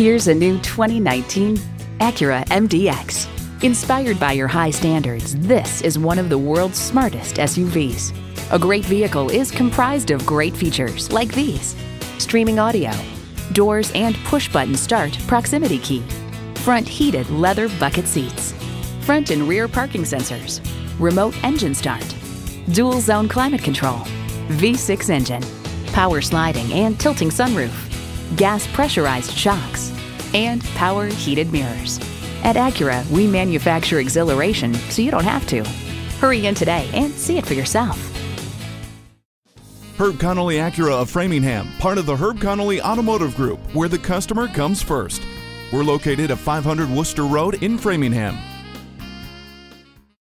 Here's a new 2019 Acura MDX. Inspired by your high standards, this is one of the world's smartest SUVs. A great vehicle is comprised of great features like these streaming audio, doors and push button start proximity key, front heated leather bucket seats, front and rear parking sensors, remote engine start, dual zone climate control, V6 engine, power sliding and tilting sunroof, gas pressurized shocks, and power heated mirrors. At Acura, we manufacture exhilaration so you don't have to. Hurry in today and see it for yourself. Herb Connolly Acura of Framingham, part of the Herb Connolly Automotive Group, where the customer comes first. We're located at 500 Worcester Road in Framingham.